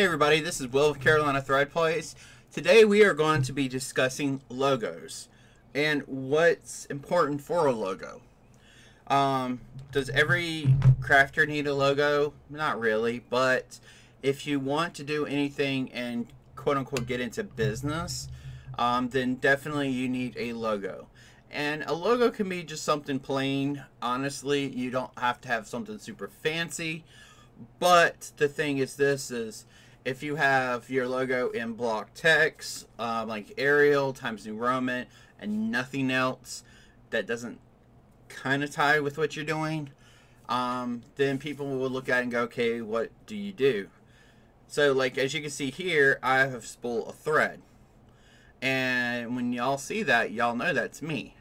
Hey everybody, this is Will of Carolina Thread Place. Today we are going to be discussing logos and what's important for a logo. Um, does every crafter need a logo? Not really, but if you want to do anything and quote unquote get into business, um, then definitely you need a logo. And a logo can be just something plain. Honestly, you don't have to have something super fancy. But the thing is this is if you have your logo in block text, um, like Arial, Times New Roman, and nothing else that doesn't kind of tie with what you're doing, um, then people will look at it and go, okay, what do you do? So, like, as you can see here, I have spool a thread. And when y'all see that, y'all know that's me.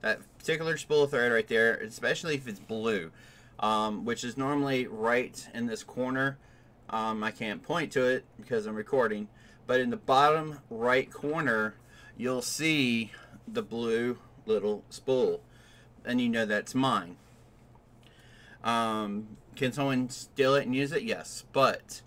That particular spool of thread right there, especially if it's blue, um, which is normally right in this corner um, I can't point to it because I'm recording, but in the bottom right corner, you'll see the blue little spool, and you know that's mine. Um, can someone steal it and use it? Yes, but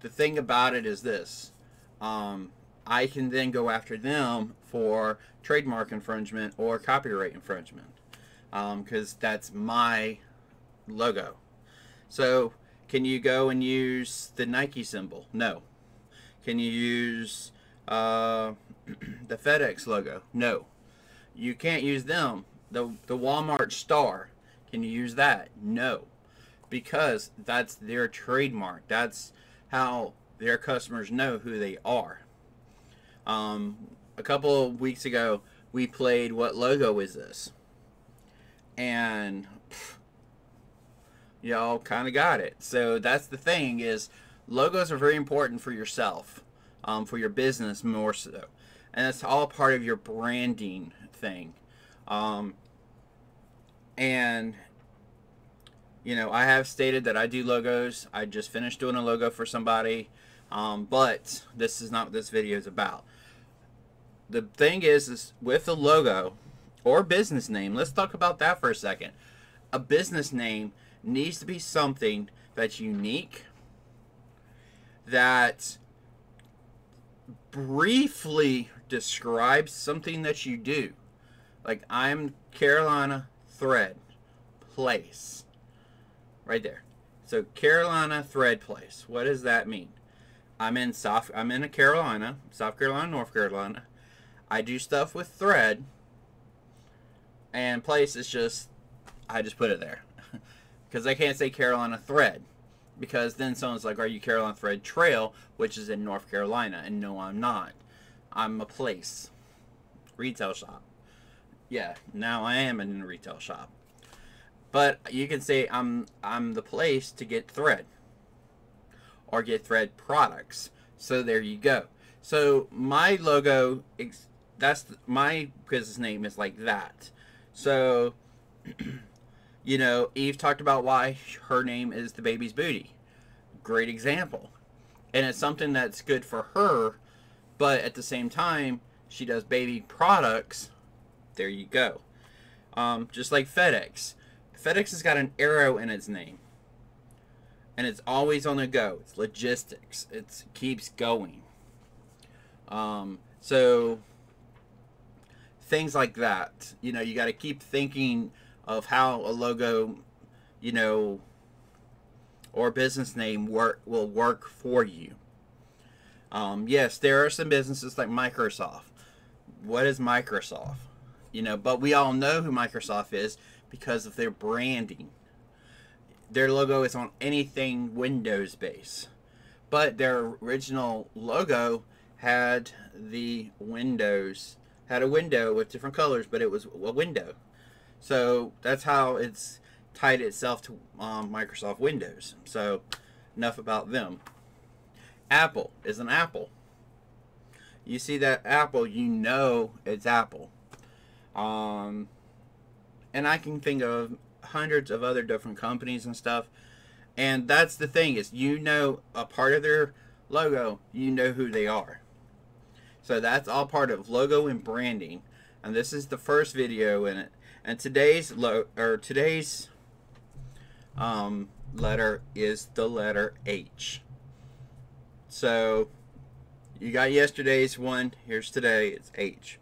the thing about it is this. Um, I can then go after them for trademark infringement or copyright infringement because um, that's my logo. So can you go and use the Nike symbol? No. Can you use uh, the FedEx logo? No. You can't use them. The, the Walmart star. Can you use that? No. Because that's their trademark. That's how their customers know who they are. Um, a couple of weeks ago, we played What Logo Is This? And pff, y'all kind of got it. So that's the thing is logos are very important for yourself, um, for your business more so. And that's all part of your branding thing. Um, and, you know, I have stated that I do logos. I just finished doing a logo for somebody. Um, but this is not what this video is about. The thing is, is with the logo or business name, let's talk about that for a second. A business name needs to be something that's unique, that briefly describes something that you do. Like I'm Carolina Thread Place. Right there. So Carolina Thread Place. What does that mean? I'm in South I'm in a Carolina, South Carolina, North Carolina. I do stuff with thread and place is just I just put it there because I can't say Carolina Thread because then someone's like, "Are you Carolina Thread Trail?" which is in North Carolina, and no, I'm not. I'm a place, retail shop. Yeah, now I am in a retail shop, but you can say I'm I'm the place to get thread or get thread products. So there you go. So my logo, that's my business name is like that. So. You know, Eve talked about why her name is the baby's booty. Great example. And it's something that's good for her, but at the same time, she does baby products. There you go. Um, just like FedEx. FedEx has got an arrow in its name. And it's always on the go. It's logistics. It keeps going. Um, so things like that. You know, you got to keep thinking of how a logo, you know, or business name work will work for you. Um, yes, there are some businesses like Microsoft. What is Microsoft? You know, but we all know who Microsoft is because of their branding. Their logo is on anything Windows based. But their original logo had the Windows, had a window with different colors, but it was a window. So that's how it's tied itself to um, Microsoft Windows. So enough about them. Apple is an apple. You see that apple, you know it's Apple. Um, and I can think of hundreds of other different companies and stuff. And that's the thing is you know a part of their logo, you know who they are. So that's all part of logo and branding. And this is the first video in it. And today's lo or today's um, letter is the letter H. So you got yesterday's one. Here's today. It's H.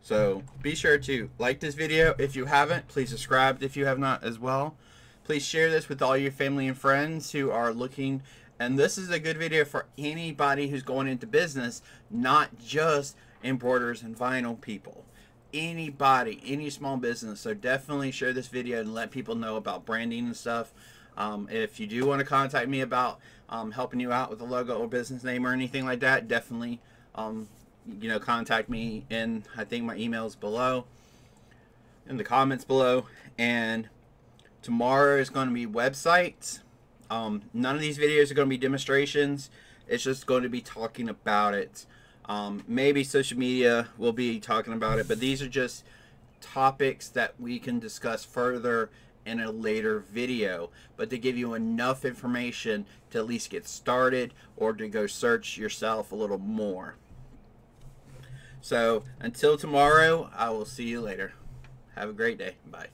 So be sure to like this video if you haven't. Please subscribe if you have not as well. Please share this with all your family and friends who are looking. And this is a good video for anybody who's going into business, not just embroiders and vinyl people. Anybody, any small business. So definitely share this video and let people know about branding and stuff. Um, if you do want to contact me about um, helping you out with a logo or business name or anything like that, definitely um, you know contact me And I think my emails below in the comments below and tomorrow is going to be websites um, none of these videos are going to be demonstrations it's just going to be talking about it um, maybe social media will be talking about it but these are just topics that we can discuss further in a later video but to give you enough information to at least get started or to go search yourself a little more so until tomorrow, I will see you later. Have a great day. Bye.